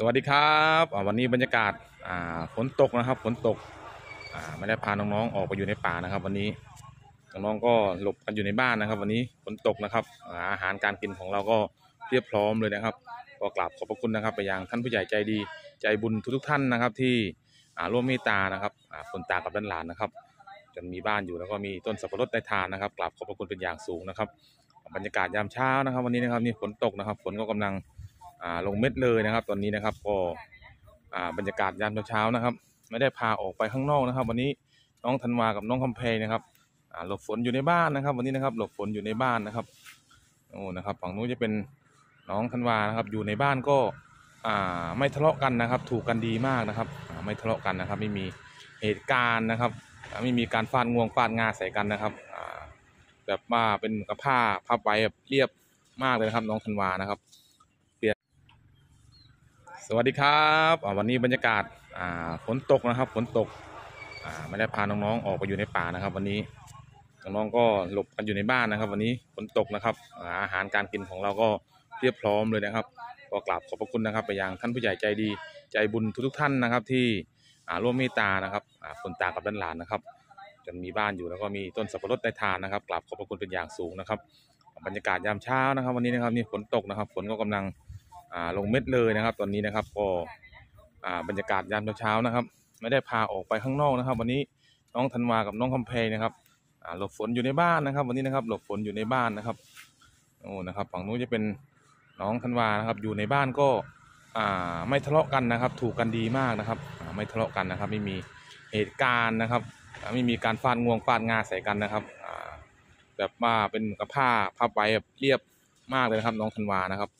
สวัสดีครับวันนี้บรรยากาศฝนตกนะครับฝนตกไม่ได้พาน้องๆออกไปอยู่ในป่านะครับ วันนี้น้องๆก็หลบกันอยู่ในบ้านนะครับ วันนี้ฝนตกนะครับอาหารการกินของเราก็เรียบพร้อมเลยนะครับก็กราบขอบพระคุณนะครับ ไปยังท่านผู้ใหญ่ใจดีใจบุญทุกๆท่านนะครับ ที่ร่วมเมตตานะครับคนตากับด้านหลานนะครับจนมีบ้านอยู่แล้วก็มีต้นสับปะรดได้ทานนะครับกราบขอบพระคุณเป็นอย่างสูงนะครับ บรรยากาศยามเช้านะครับ วันนี้นะครับนี่ฝนตกนะครับ ฝนก็กำลัง อ่าลงเม็ดเลยนะครับ ตอนนี้นะครับก็อ่าบรรยากาศยามเช้าๆนะครับ ไม่ได้พาออกไปข้างนอกนะครับ วันนี้น้องธันวากับน้องคำเพลนะครับอ่าหลบฝนอยู่ในบ้านนะครับ วันนี้นะครับ หลบฝนอยู่ในบ้านนะครับโอ้นะครับ ฝั่งนู้นจะเป็นน้องธันวานะครับ อยู่ในบ้านก็อ่าไม่ทะเลาะกันนะครับ ถูกกันดีมากนะครับอ่าไม่ทะเลาะกันนะครับ ไม่มีเหตุการณ์นะครับอ่าไม่มีการฟาดงวงฟาดงาใส่กันนะครับอ่าแบบว่าเป็นกระผ้าผ้าใบแบบเรียบมากเลยนะครับ น้องธันวานะครับ สวัสดีครับวันนี้บรรยากาศฝนตกนะครับฝนตกไม่ได้พาน้องๆออกไปอยู่ในป่านะครับ วันนี้น้องๆก็หลบกันอยู่ในบ้านนะครับ วันนี้ฝนตกนะครับอาหารการกินของเราก็เรียบพร้อมเลยนะครับก็กราบขอบพระคุณนะครับ ไปยังท่านผู้ใหญ่ใจดีใจบุญทุกๆท่านนะครับ ที่ร่วมเมตตานะครับคนตากับด้านหลานนะครับจนมีบ้านอยู่แล้วก็มีต้นสับปะรดได้ทานนะครับกราบขอบพระคุณเป็นอย่างสูงนะครับ บรรยากาศยามเช้านะครับ วันนี้นะครับนี่ฝนตกนะครับฝนก็กำลัง ลงเม็ดเลยนะครับ ตอนนี้นะครับก็บรรยากาศยามเช้าๆนะครับ ไม่ได้พาออกไปข้างนอกนะครับ วันนี้น้องธันวากับน้องคำเพลนะครับหลบฝนอยู่ในบ้านนะครับ วันนี้นะครับ หลบฝนอยู่ในบ้านนะครับโอ้นะครับ ฝั่งนู้นจะเป็นน้องธันวานะครับ อยู่ในบ้านก็ไม่ทะเลาะกันนะครับ ถูกกันดีมากนะครับไม่ทะเลาะกันนะครับ ไม่มีเหตุการณ์นะครับไม่มีการฟาดงวงฟาดงาใส่กันนะครับแบบว่าเป็นกระผ้าผ้าใบแบบเรียบมากเลยนะครับ น้องธันวานะครับ